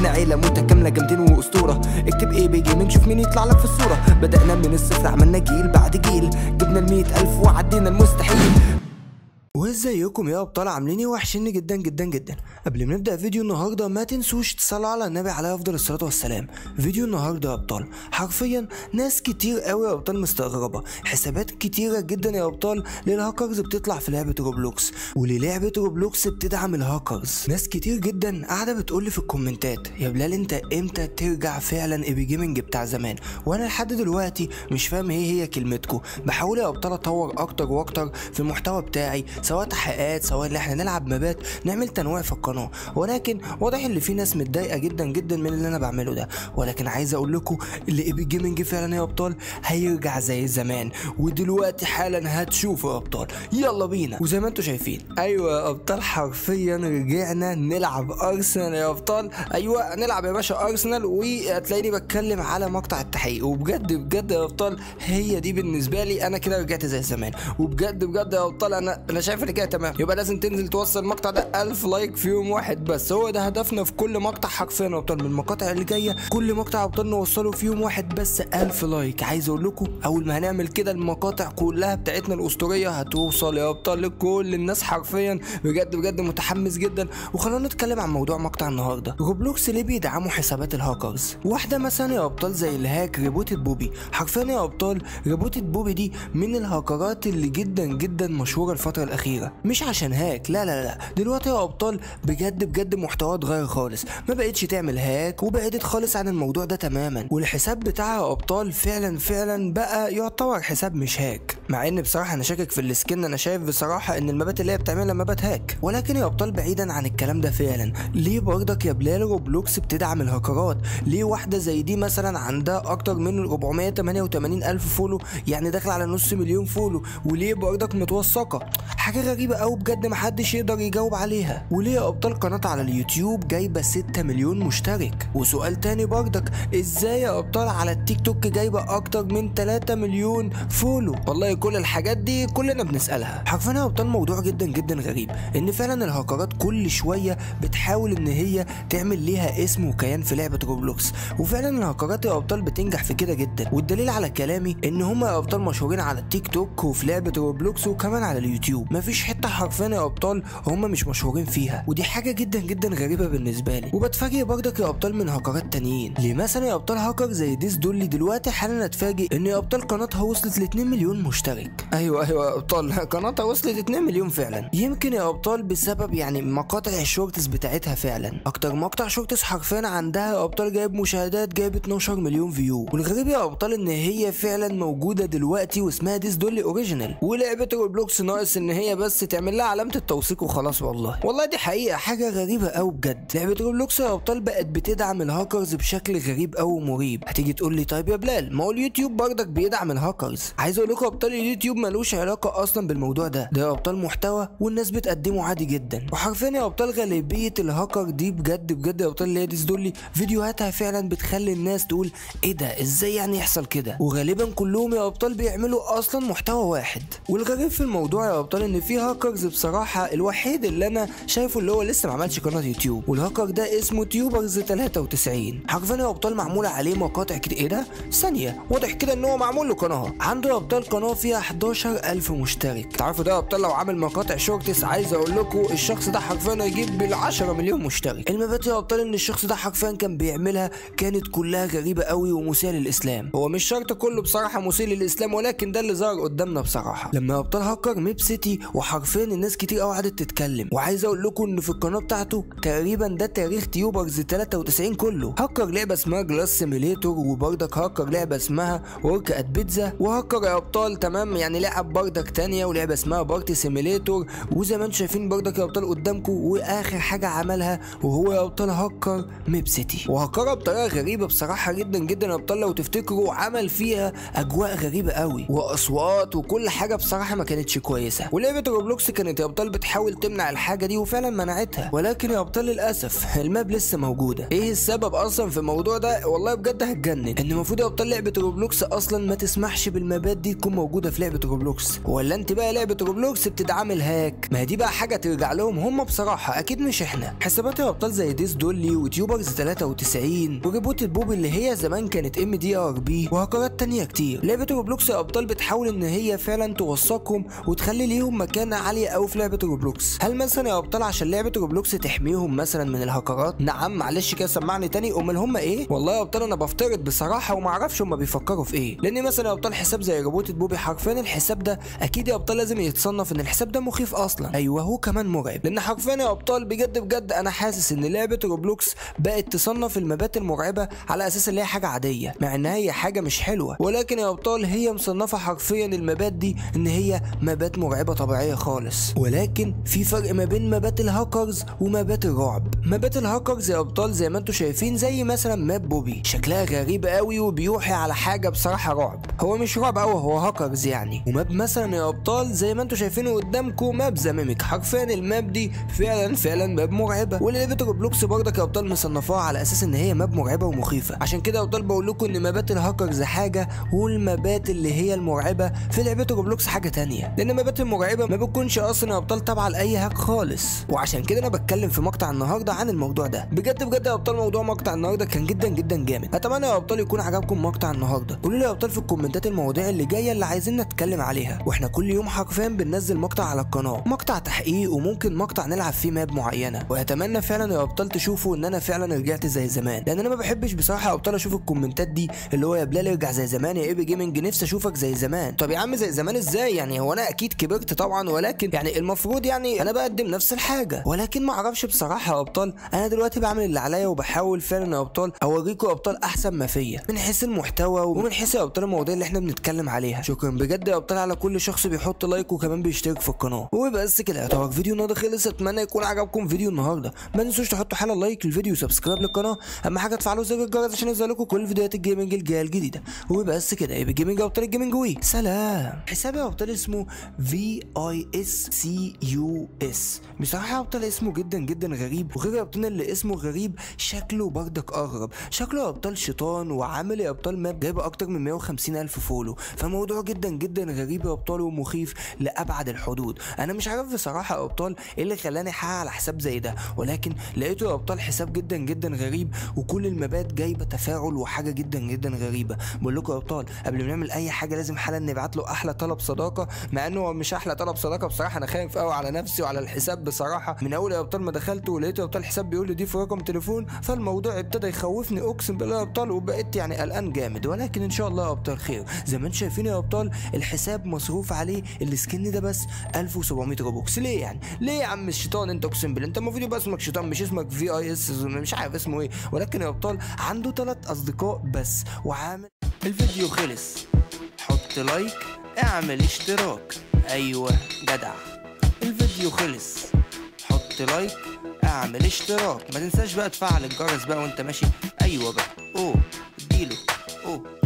إحنا عيلة متكاملة جامدين وأسطورة. اكتب إيه بيجي من شوف مين يطلع لك في الصورة. بدأنا من الصفر عملنا جيل بعد جيل. جبنا المية ألف وعدينا المستحيل. وازيكم يا أبطال عاملين إيه؟ وحشني جدا جدا جدا. قبل ما نبدأ فيديو النهارده ما تنسوش تصلوا على النبي عليه أفضل الصلاة والسلام. فيديو النهارده يا أبطال حرفيا ناس كتير قوي يا أبطال مستغربة. حسابات كتيرة جدا يا أبطال للهاكرز بتطلع في لعبة روبلوكس. وللعبه روبلوكس بتدعم الهاكرز؟ ناس كتير جدا قاعدة بتقول لي في الكومنتات يا بلال أنت إمتى ترجع فعلا ايبي جيمنج بتاع زمان؟ وأنا لحد دلوقتي مش فاهم إيه هي كلمتكم بحاول يا أبطال أطور أكتر وأكتر في المحتوى بتاعي. سواء تحقيقات سواء ان إحنا نلعب مابات نعمل تنويع في القناه ولكن واضح إن في ناس متضايقة جدا جدا من اللي أنا بعمله ده. ولكن عايز أقول لكم اللي ايبي جيمنج فعلا يا أبطال هيرجع زي زمان. ودلوقتي حالا هتشوفوا يا أبطال. يلا بينا. وزي ما أنتم شايفين. أيوه يا أبطال حرفيا رجعنا نلعب أرسنال يا أبطال. أيوه نلعب يا باشا أرسنال وهتلاقيني بتكلم على مقطع التحقيق. وبجد بجد يا أبطال هي دي بالنسبة لي أنا كده رجعت زي زمان. وبجد بجد يا أبطال أنا أنا شايف كده تمام. يبقى لازم تنزل توصل المقطع ده 1000 like في يوم واحد بس. هو ده هدفنا في كل مقطع حرفيا يا أبطال. من المقاطع اللي جاية كل مقطع يا أبطال نوصله في يوم واحد بس 1000 like. عايز أقول لكم أول ما هنعمل كده المقاطع كلها بتاعتنا الأسطورية هتوصل يا أبطال. لكل الناس حرفيا بجد بجد متحمس جدا. وخلونا نتكلم عن موضوع مقطع النهارده. روبلوكس ليه بيدعموا حسابات الهاكرز. واحدة مثلا يا أبطال زي ال hack ريبوتد بوبي. حرفيا يا أبطال ريبوتد بوبي دي من الهاكرات اللي جدا جدا مشهورة الفترة الأخيرة. مش عشان hack لا لا لا. دلوقتي يا أبطال بجد بجد محتوى اتغير خالص. ما بقتش تعمل hack وبعدت خالص عن الموضوع ده تماما. والحساب بتاعها يا أبطال فعلا فعلا بقى يعتبر حساب مش hack مع إن بصراحة أنا شاكك في ال skin أنا شايف بصراحة إن المبات اللي هي بتعملها مبات hack. ولكن يا أبطال بعيدا عن الكلام ده فعلا ليه برضك يا بلال روبلوكس بتدعم الهاكرات؟ ليه واحدة زي دي مثلا عندها أكتر من 488 ألف follow يعني داخل على نص مليون follow؟ وليه برضك متوثقة؟ حاجة غريبة قوي بجد محدش يقدر يجاوب عليها. وليه يا أبطال قناة على اليوتيوب جايبة 6 مليون مشترك؟ وسؤال تاني برضك إزاي يا أبطال على التيك توك جايبة أكتر من 3 مليون follow؟ والله كل الحاجات دي كلنا بنسألها. حرفيا يا ابطال موضوع جدا جدا غريب إن فعلا الهاكرات كل شوية بتحاول إن هي تعمل ليها اسم وكيان في لعبة روبلوكس. وفعلا الهاكرات يا أبطال بتنجح في كده جدا. والدليل على كلامي إن هم يا أبطال مشهورين على التيك توك وفي لعبة روبلوكس وكمان على اليوتيوب. مفيش حتة حرفيا يا أبطال هم مش مشهورين فيها. ودي حاجة جدا جدا غريبة بالنسبة لي. وبتفاجئ برضك يا أبطال من هاكرات تانيين. ليه مثلا يا أبطال هاكر زي ديس دولي دلوقتي حالا أتفاجئ إن يا أبطال قناتها وصلت ل 2 مليون مشترك؟ أيوه أيوه يا أبطال. قناتها وصلت 2 مليون فعلا. يمكن يا أبطال بسبب يعني مقاطع ال Shorts بتاعتها فعلا. أكتر مقطع Shorts حرفيا عندها يا أبطال جايب مشاهدات جايب 12 مليون view. والغريب يا أبطال إن هي فعلا موجودة دلوقتي واسمها ديس دولي اوريجينال ولعبه روبلوكس ناقص إن هي بس تعمل لها علامة التوثيق وخلاص والله. والله دي حقيقة حاجة غريبة قوي بجد. لعبه روبلوكس يا أبطال بقت بتدعم الهاكرز بشكل غريب قوي ومريب. هتيجي تقول لي طيب يا بلال ما هو اليوتيوب برضك بيدعم الهاكرز عايز أقول لكم أبطال اليوتيوب ملوش علاقة أصلا بالموضوع ده. ده أبطال محتوى والناس بتقدمه عادي جدا. وحرفيا يا أبطال غالبية الهاكر دي بجد بجد يا أبطال ديس دولي فيديوهاتها فعلا بتخلي الناس تقول إيه ده؟ إزاي يعني يحصل كده؟ وغالبا كلهم يا أبطال بيعملوا أصلا محتوى واحد. والغريب في الموضوع يا أبطال إن في هاكرز بصراحة الوحيد اللي أنا شايفه اللي هو لسه ما عملش قناة يوتيوب. والهاكر ده اسمه تيوبرز 93 حرفيا يا أبطال معمولة عليه مقاطع كده إيه ده؟ ثانية واضح كده إن هو معمول له قناة. عنده يا أبطال قناة فيها 11000 مشترك. تعرفوا ده يا أبطال؟ لو عامل مقاطع Shorts عايز أقول لكم الشخص ده حرفيا هيجيب بال 10 مليون مشترك. المبات يا أبطال إن الشخص ده حرفيا كان بيعملها كانت كلها غريبة قوي ومسيئة للإسلام. هو مش شرط كله بصراحة مسيء للإسلام ولكن ده اللي ظهر قدامنا بصراحة. لما أبطال هكر ميب سيتي وحرفيا الناس كتير قوي قعدت تتكلم. وعايز أقول لكم إن في القناة بتاعته تقريبا ده تاريخ تيوبرز 93 كله. هكر لعبة اسمها جلاس سيميليتور وبرضك هكر لعبة اسمها ورك ات بيتزا وهكر يا أبطال تمام؟ يعني لعب بردك تانية ولعبة اسمها بارتي سيميليتور وزي ما أنتم شايفين بردك يا ابطال قدامكم وآخر حاجة عملها وهو يا ابطال هكر ميب سيتي. وهكرها بطريقة غريبة بصراحة جدا جدا يا أبطال لو تفتكروا عمل فيها أجواء غريبة قوي وأصوات وكل حاجة بصراحة ما كانتش كويسة. ولعبة روبلوكس كانت يا أبطال بتحاول تمنع الحاجة دي وفعلا منعتها. ولكن يا أبطال للأسف ال map لسه موجودة. إيه السبب أصلا في الموضوع ده؟ والله بجد هتجنن. إن المفروض يا أبطال لعبة روبلوكس أصلا ما تسمحش بالمابات دي تكون موجودة موجودة في لعبة روبلوكس ولا انت بقى لعبة روبلوكس بتدعم ال hack ما دي بقى حاجة ترجع لهم هم بصراحة أكيد مش إحنا. حسابات يا أبطال زي ديس دولي وتيوبرز 93 وريبوت بوب اللي هي زمان كانت MDRB وهكرات تانية كتير. لعبة روبلوكس يا أبطال بتحاول إن هي فعلا توثقهم وتخلي ليهم مكانة عالية قوي في لعبة روبلوكس هل مثلا يا أبطال عشان لعبة روبلوكس تحميهم مثلا من الهكرات نعم معلش كده سمعني تاني. أمال هم إيه؟ والله يا أبطال أنا بفترض بصراحة وما أعرفش هم بيفكروا في إيه. لأن مثلا يا أبطال حساب زي روبوت بوبي حرفيا الحساب ده أكيد يا أبطال لازم يتصنف إن الحساب ده مخيف أصلا. أيوه هو كمان مرعب. لأن حرفيا يا أبطال بجد بجد أنا حاسس إن لعبة روبلوكس بقت تصنف المبات المرعبة على أساس إن هي حاجة عادية مع إن هي حاجة مش حلوة. ولكن يا أبطال هي مصنفة حرفيا المبات دي إن هي مبات مرعبة طبيعية خالص. ولكن في فرق ما بين مبات الهاكرز ومبات الرعب. مبات الهاكرز يا أبطال زي ما أنتم شايفين زي مثلا map بوبي. شكلها غريب قوي وبيوحي على حاجة بصراحة رعب. هو مش رعب قوي هو هاكرز يعني. و map مثلا يا أبطال زي ما أنتم شايفينه قدامكم map زمامك حرفيا ال map دي فعلا فعلا map مرعبة. ولعبه روبلوكس برضك يا أبطال مصنفاها على أساس إن هي map مرعبة ومخيفة. عشان كده يا أبطال بقول لكم إن مابات الهاكرز حاجة والمابات اللي هي المرعبة في لعبة روبلوكس حاجة تانية. لأن المابات المرعبة ما بتكونش أصلا يا أبطال تابعة لأي hack خالص. وعشان كده أنا بتكلم في مقطع النهارده عن الموضوع ده. بجد بجد يا أبطال موضوع مقطع النهارده كان جدا جدا جامد. أتمنى يا أبطال يكون عجبكم مقطع النهارده. قولوا لي يا أبطال في الكومنتات المواضيع اللي جاية اللي عايزين نتكلم عليها. وإحنا كل يوم حرفيا بننزل مقطع على القناة. مقطع تحقيق وممكن مقطع نلعب فيه map معينة. وأتمنى فعلا يا أبطال تشوفوا إن أنا فعلا رجعت زي زمان. لأن أنا ما بحبش بصراحة يا أبطال أشوف الكومنتات دي اللي هو يا بلال ارجع زي زمان يا إيبي جيمنج نفسي أشوفك زي زمان. طب يا عم زي زمان إزاي؟ يعني هو أنا أكيد كبرت طبعا ولكن يعني المفروض يعني أنا بقدم نفس الحاجة. ولكن ما أعرفش بصراحة يا أبطال أنا دلوقتي بعمل اللي عليا وبحاول فعلا يا أبطال أوريكم يا أبطال أحسن ما فيا. من حيث المحتوى ومن حيث يا أبطال المواضيع اللي إحنا بنتكلم عليها. شكرا بجد يا أبطال على كل شخص بيحط like وكمان بيشترك في القناة. وبس كده يعتبر فيديو النهارده خلص. أتمنى يكون عجبكم فيديو النهارده. ما تنسوش تحطوا أحلى like للفيديو و subscribe للقناة. أهم حاجة تفعلوا زر الجرس عشان يظهر لكم كل فيديوهات ال gaming الجاية الجديدة. وبس كده إيبي جيمنج أبطال ال gaming وي. سلام. حسابي يا أبطال اسمه V I S C U S بصراحة يا أبطال اسمه جدا جدا غريب. وغير يا أبطال اللي اسمه غريب شكله بردك أغرب. شكله يا أبطال شيطان وعامل يا أبطال map جايبة أكتر من 150 ألف follow. فموضوع جدا جدا غريب يا أبطال ومخيف لأبعد الحدود. أنا مش عارف بصراحة يا أبطال إيه اللي خلاني أحقق على حساب زي ده ولكن لقيته يا أبطال حساب جدا جدا غريب وكل المبات جايبة تفاعل وحاجة جدا جدا غريبة. بقول لكم يا أبطال قبل ما نعمل أي حاجة لازم حالا نبعت له أحلى طلب صداقة مع إنه هو مش أحلى طلب صداقة بصراحة أنا خايف قوي على نفسي وعلى الحساب بصراحة. من أول يا أبطال ما دخلت ولقيت يا أبطال الحساب بيقول لي دي في رقم تليفون فالموضوع ابتدى يخوفني أقسم بالله يا أبطال وبقيت يعني قلقان جامد. ولكن إن شاء الله يا أبطال خير. زي ما أنتم شايفين يا أبطال الحساب مصروف عليه ال skin ده بس 1700 روبوكس ليه يعني؟ ليه يا عم الشيطان انت اقسم بالله؟ انت المفروض يبقى اسمك شيطان مش اسمك V I S مش عارف اسمه إيه. ولكن يا ابطال عنده ثلاث أصدقاء بس وعامل الفيديو خلص. حط like اعمل اشتراك. أيوه جدع. الفيديو خلص. حط like اعمل اشتراك. ما تنساش بقى تفعل الجرس بقى وانت ماشي. أيوه بقى. اوه اديله اوه